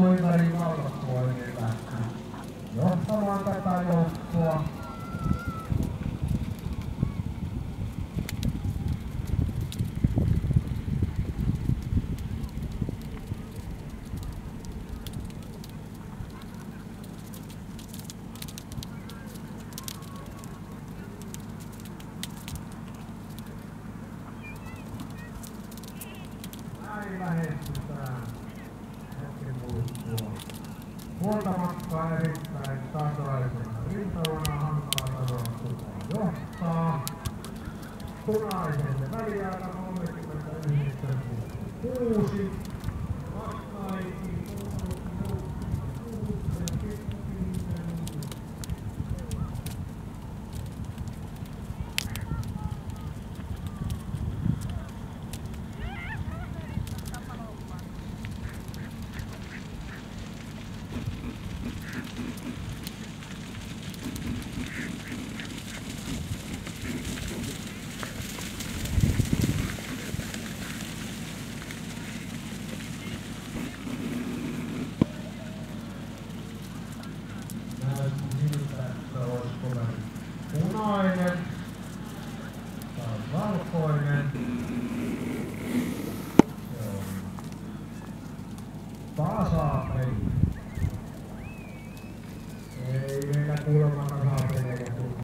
Tuimarin valtapuolinen lähti johtamaan tätä joukkoa. Lähestytään hetken kuluttua. Puolta matkaa erittäin tasaisena rintamana hankala tasoa johtaa. Punaisen väliaika 39,6. Punainen tai valkoinen. Se on.